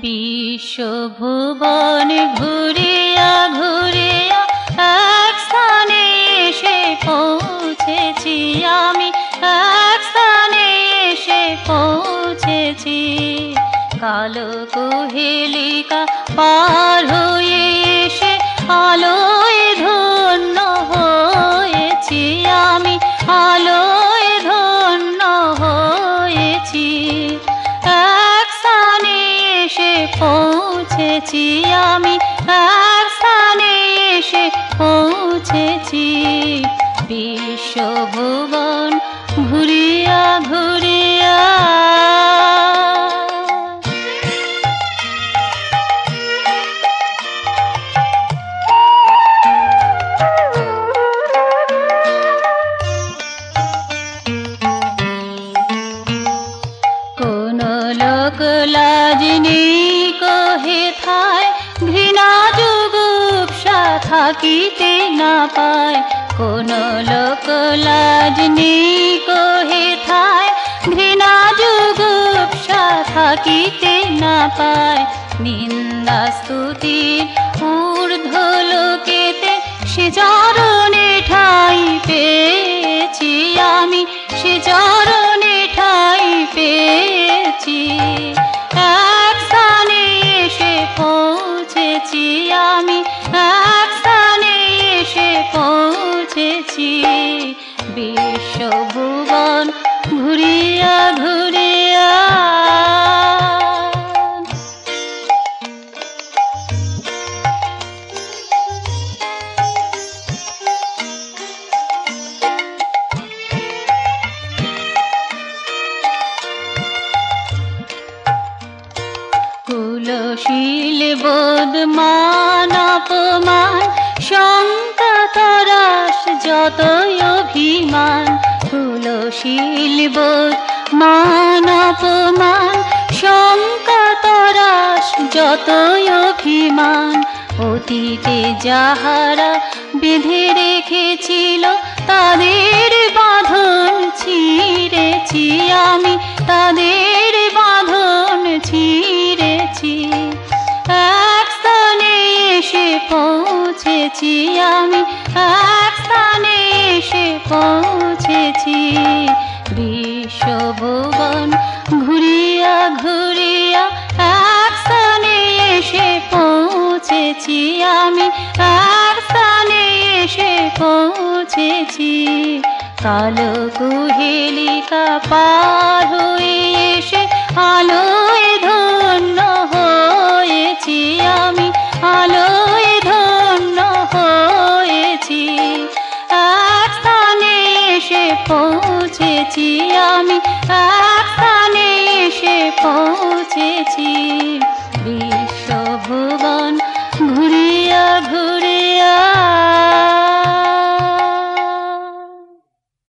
বিশ্বভুবন ঘুরিয়া ঘুরিয়া এক স্থানে এসে পৌঁছেছি আমি। এক স্থানে এসে পৌঁছেছি। কালো কুহেলিকা পার পৌঁছেছি আমি এক স্থানে এসে পৌঁছেছি। বিশ্বভুবন ঘুরিয়া ঘুরিয়া। কোন লোক থাকিতে না পায়। কোন লোক লাজ নেই কহে থায় ঘৃণা যুগুপসা থাকিতে না পায়। নিন্দা স্তুতির ঊর্ধ্ব লোকেতে সে চরণে ঠাই পেয়েছি আমি। সে চরণে ঠাই পেয়েছি। আমি। বিশ্বভুবন ঘুরিয়া ঘুরিয়া। কুলশীল বোধ মান অপমান শঙ্কা তরাস যতই অভিমান কুলশীল বোধ, মান অপমান শঙ্কা তরাস যতই অভিমান। অতীতে যাহারা বেঁধে রেখেছিল, তাদের বাঁধন ছিঁড়েছি আমি, তাদের বাঁধন ছিঁড়েছি। এক স্থানে এসে পৌঁছেছি আমি, এক স্থানে এসে পৌঁছেছি। বিশ্বভুবন ঘুরিয়া ঘুরিয়া এক স্থানে এসে পৌঁছেছি আমি। এক স্থানে এসে পৌঁছেছি। কালো কুহেলিকা পার পৌঁছেছি আমি এক স্থানে এসে পৌঁছেছি।